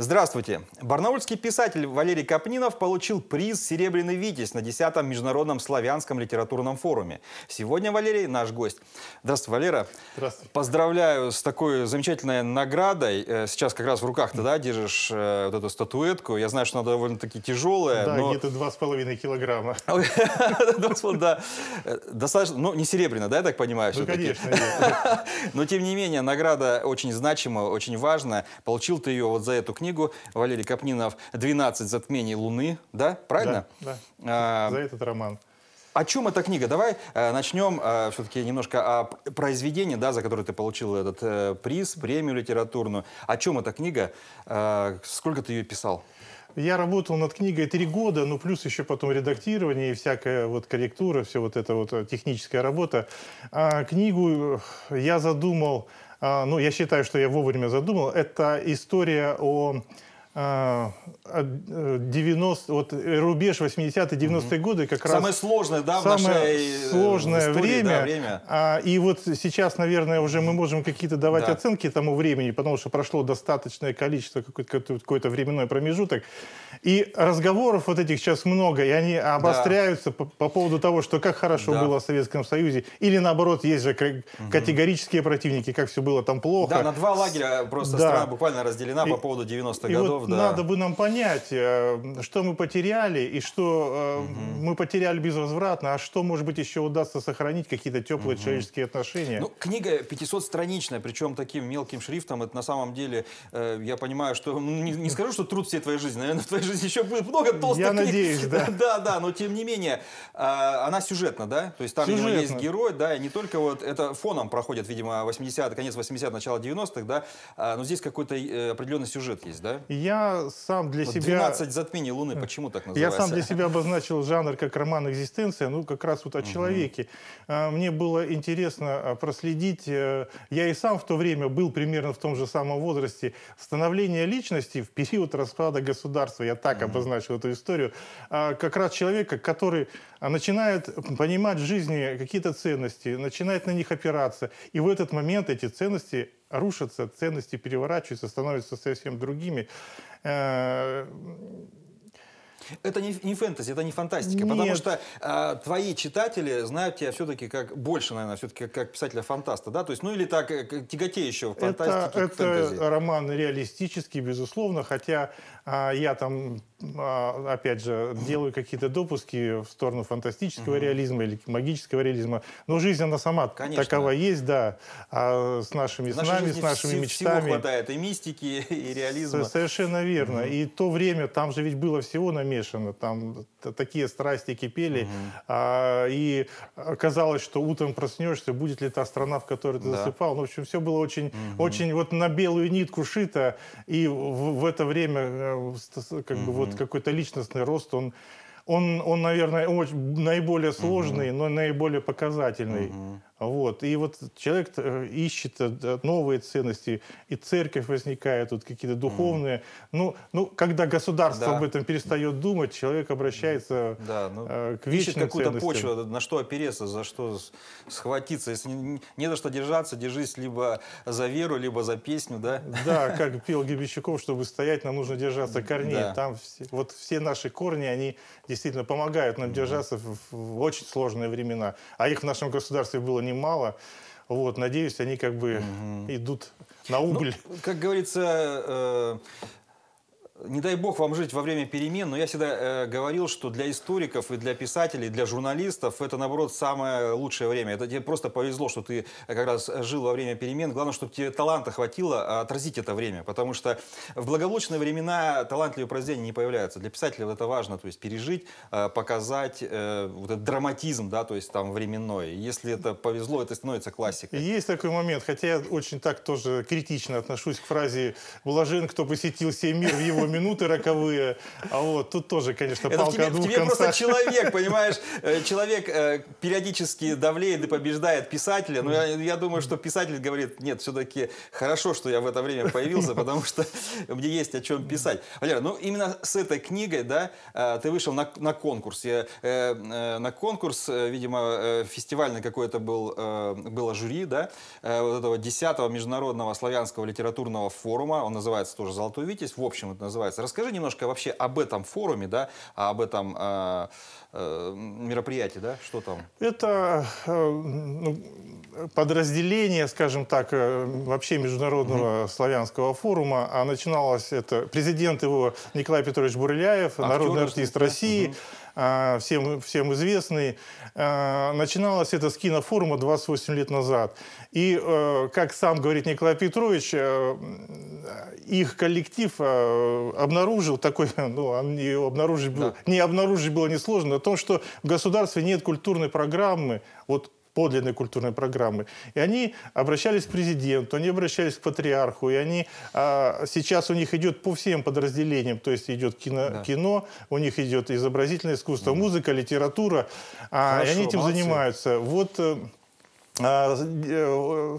Здравствуйте. Барнаульский писатель Валерий Капнинов получил приз «Серебряный Витязь» на 10-м Международном славянском литературном форуме. Сегодня Валерий наш гость. Здравствуй, Валера. Здравствуйте. Поздравляю с такой замечательной наградой. Э, сейчас как раз в руках ты да, держишь э, вот эту статуэтку. Я знаю, что она довольно-таки тяжелая. Да, но... где-то 2,5 килограмма. Да. Э, достаточно, ну, не серебряная, да, я так понимаю? Ну, конечно. Но, тем не менее, награда очень значимая, очень важная. Получил ты ее вот за эту книгу книгу Валерий Капнинов «12 затмений Луны». Да, правильно? Да, да. А, за этот роман. О чем эта книга? Давай э, начнем э, все-таки немножко о произведении, да, за которое ты получил этот э, приз, премию литературную. О чем эта книга? Э, сколько ты ее писал? Я работал над книгой три года, ну плюс еще потом редактирование и всякая вот корректура, все вот это вот техническая работа. А книгу я задумал ну, я считаю, что я вовремя задумал. Это история о 90, вот рубеж 80-е, 90-е угу. годы как раз... Самое сложное, да, самое в нашей э, сложное истории, время. Да, время. А, и вот сейчас, наверное, уже мы можем какие-то давать да. оценки тому времени, потому что прошло достаточное количество, какой-то, какой-то временной промежуток. И разговоров вот этих сейчас много, и они обостряются да. по, по поводу того, что как хорошо да. было в Советском Союзе, или наоборот, есть же угу. категорические противники, как все было там плохо. Да, на два лагеря просто да. страна буквально разделена и, по поводу 90-х годов. Вот да. надо бы нам понять, э, что мы потеряли, и что угу. мы потеряли безвозвратно, а что, может быть, еще удастся сохранить, какие-то теплые угу. человеческие отношения. Ну, книга 500-страничная, причем таким мелким шрифтом, это на самом деле, э, я понимаю, что, ну, не, не скажу, что труд всей твоей жизни, наверное, в твоей жизни еще будет много толстых Я книг. надеюсь, да. Да, да, но тем не менее, а, она сюжетна, да? То есть там Сюжетно. есть герой, да, и не только вот, это фоном проходит, видимо, 80 конец 80 начало 90-х, да, а, но здесь какой-то определенный сюжет есть, да? Я сам для вот себя... 12 затмений Луны, почему так называется? Я сам для себя обозначил жанр как роман «Экзистенция», ну, как раз вот о человеке. А, мне было интересно проследить, э, я и сам в то время был примерно в том же самом возрасте, становление личности в период распада государства. Я так обозначил эту историю. А, как раз человека, который начинает понимать в жизни какие-то ценности, начинает на них опираться. И в этот момент эти ценности рушатся, ценности переворачиваются, становятся совсем другими. Э, это не, не фэнтези, это не фантастика, Нет. потому что э, твои читатели знают тебя все-таки как больше, наверное, все-таки как, как писателя-фантаста, да? То есть, ну или так, э, тяготеющего в фантастике, Это, это роман реалистический, безусловно, хотя а, я там, а, опять же, делаю какие-то допуски в сторону фантастического угу. реализма или магического реализма, но жизнь, она сама Конечно. такова есть, да, а с нашими снами, с нашими всего мечтами. Всего хватает и мистики, и реализма. Совершенно верно. Угу. И то время, там же ведь было всего намешано, там такие страсти кипели, угу. а, и казалось, что утром проснешься, будет ли та страна, в которой ты да. засыпал. Ну, в общем, все было очень, угу. очень вот на белую нитку шито, и в, в это время э, как угу. бы вот какой-то личностный рост, он он, он наверное, очень, наиболее сложный, угу. но наиболее показательный. Угу. Вот. И вот человек э, ищет э, новые ценности, и церковь возникает, тут какие-то духовные. Mm. Ну, ну, когда государство да. об этом перестает думать, человек обращается да, ну, э, к вечным Ищет какую-то почву, на что опереться, за что схватиться. Если не, не за что держаться, держись либо за веру, либо за песню, да? Да, как пел Гибищуков, чтобы стоять, нам нужно держаться корней. Да. Там все, вот все наши корни, они действительно помогают нам держаться в, в очень сложные времена. А их в нашем государстве было не немало. Вот, надеюсь, они как бы угу. идут на убыль. Ну, как говорится, э, не дай бог вам жить во время перемен, но я всегда э, говорил, что для историков и для писателей, для журналистов это, наоборот, самое лучшее время. Это тебе просто повезло, что ты как раз жил во время перемен. Главное, чтобы тебе таланта хватило отразить это время, потому что в благополучные времена талантливые произведения не появляются. Для писателя это важно, то есть пережить, э, показать э, вот этот драматизм, да, то есть там временной. Если это повезло, это становится классикой. Есть такой момент, хотя я очень так тоже критично отношусь к фразе «блажен, кто посетил сей мир в его минуты роковые. А вот тут тоже, конечно, Это палка тебе, о двух тебе концах. просто человек, понимаешь? Э, Человек э, периодически давлеет и побеждает писателя. Но я, я думаю, что писатель говорит, нет, все-таки хорошо, что я в это время появился, потому что мне есть о чем писать. Валера, ну именно с этой книгой, да, э, ты вышел на, на конкурс. Я, на конкурс, видимо, фестивальный какой-то был, было жюри, да, вот этого 10-го международного славянского литературного форума. Он называется тоже «Золотой Витязь». В общем, это называется. Расскажи немножко вообще об этом форуме, да, об этом э, э, мероприятии, да, что там? Это э, ну, подразделение, скажем так, вообще международного славянского форума. А начиналось это президент его Николай Петрович Бурляев, Актер, народный артист смысле? России, а, всем, всем известный. А, Начиналось это с кинофорума 28 лет назад. И, э, как сам говорит Николай Петрович, э, их коллектив э, обнаружил такой, ну, обнаружить было, не обнаружить было несложно, о том, что в государстве нет культурной программы, вот подлинной культурной программы. И они обращались к президенту, они обращались к патриарху, и они а, сейчас у них идет по всем подразделениям, то есть идет кино, Да. кино у них идет изобразительное искусство, музыка, литература, а, и Хорошо, они этим молодцы. занимаются. Вот э,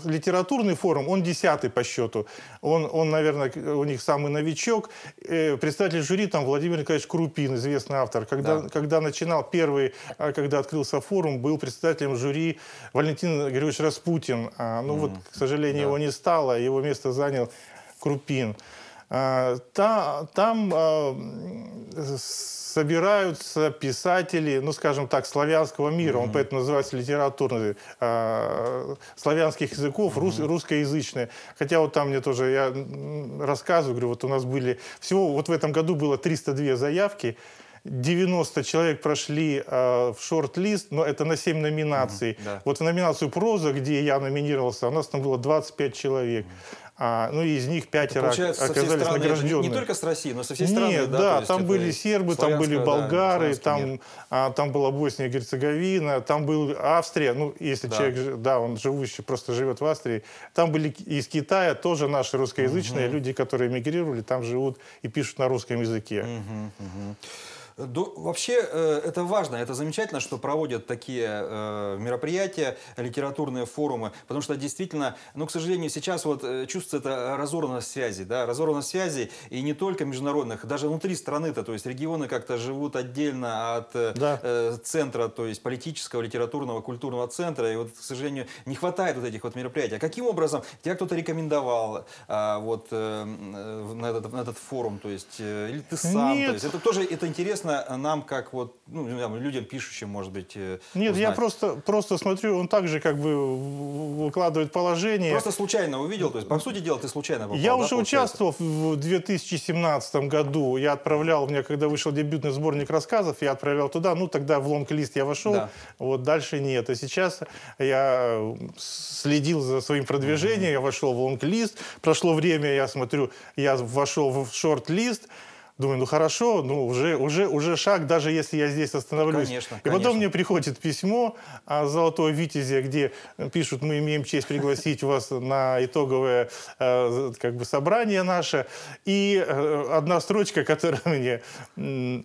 литературный форум, он десятый по счету. Он, он, наверное, у них самый новичок. Э, Представитель жюри там Владимир Николаевич Крупин, известный автор. Когда, Да. когда начинал первый, а, когда открылся форум, был председателем жюри Валентин Григорьевич Распутин. А, Ну вот, к сожалению, да. его не стало, его место занял Крупин. А, та- Там а, собираются писатели, ну, скажем так, славянского мира, он поэтому называется литературный, а, славянских языков, рус- русскоязычные. Хотя вот там мне тоже, я рассказываю, говорю, вот у нас были, всего вот в этом году было 302 заявки, 90 человек прошли э, в шорт-лист, но это на 7 номинаций. да. Вот в номинацию «Проза», где я номинировался, у нас там было 25 человек. А, ну, из них пятеро Получается, оказались страны, это не, только с России, но со всей страны, Нет, да? да, есть там были сербы, там были да, болгары, славянский там, а, там была Босния и Герцеговина, там был Австрия, ну, если Да. человек, да, он живущий, просто живет в Австрии. Там были из Китая тоже наши русскоязычные люди, которые эмигрировали, там живут и пишут на русском языке. Ду- Вообще э, это важно, это замечательно, что проводят такие э, мероприятия, литературные форумы, потому что действительно, ну, к сожалению, сейчас вот э, чувствуется эта разорванность связи, да, разорванность связи и не только международных, даже внутри страны-то, то есть регионы как-то живут отдельно от Да. центра, то есть политического, литературного, культурного центра, и вот, к сожалению, не хватает вот этих вот мероприятий. А каким образом тебя кто-то рекомендовал а, вот э, э, на, этот, на этот форум, то есть, или ты сам, Нет. то есть, это тоже это интересно нам, как вот, ну, людям, пишущим, может быть, э, Нет, я узнать. просто, просто смотрю, он также как бы выкладывает положение. Просто случайно увидел, то есть, по сути дела, ты случайно попал, Я да, уже получается? участвовал в 2017 году. Я отправлял, у меня когда вышел дебютный сборник рассказов, я отправлял туда. Ну, тогда в лонг-лист я вошел, Да. вот дальше нет. А сейчас я э, следил за своим продвижением, я вошел в лонг-лист. Прошло время, я смотрю, я вошел в шорт-лист. Думаю, ну хорошо, ну уже, уже, уже шаг, даже если я здесь остановлюсь. Конечно, И потом мне приходит письмо от Золотого Витязя, где пишут, мы имеем честь пригласить вас на итоговое э, как бы собрание наше. И э, одна строчка, которая мне бы,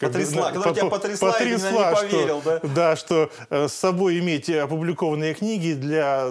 Потрясла, которая тебя по- потрясла, наверное, не что- поверил, да? да, что э, с собой иметь опубликованные книги для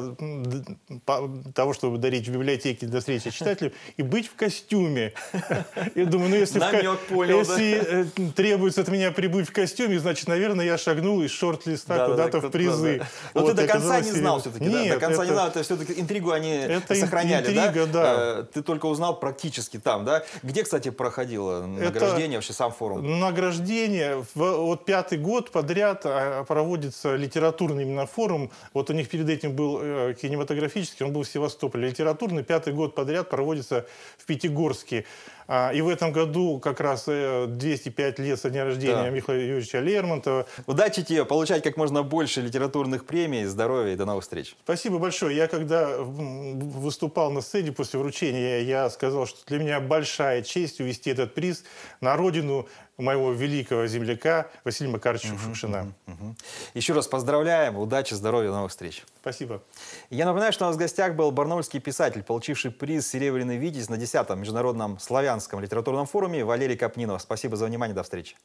того, чтобы дарить в библиотеке для встречи читателей, и быть в костюме. Я думаю, ну если, Намек понял, да. если э, требуется от меня прибыть в костюме, значит, наверное, я шагнул из шорт-листа Да, да, куда-то да, в призы. да. Но Вот, ты до конца не знал все-таки, да? До конца не знал, это все-таки интригу они Это сохраняли, интрига, да. Э, Ты только узнал практически там, да? Где, кстати, проходило награждение, вообще сам форум? Награждение. Вот пятый год подряд а, проводится литературный именно форум. Вот у них перед этим был э, кинематографический, он был в Севастополе. Литературный пятый год подряд проводится в Пятигорске. А, И в этом году как раз э, 205 лет со дня рождения Да. Михаила Юрьевича Лермонтова. Удачи тебе, получать как можно больше литературных премий, здоровья и до новых встреч. Спасибо большое. Я когда выступал на сцене после вручения, я сказал, что для меня большая честь увести этот приз на родину моего великого земляка Василия Макаровича Шукшина. Мгм. Еще раз поздравляем, удачи, здоровья, новых встреч. Спасибо. Я напоминаю, что у нас в гостях был барнаульский писатель, получивший приз «Серебряный Витязь» на 10-м Международном славянском литературном форуме Валерий Капнинов. Спасибо за внимание, до встречи.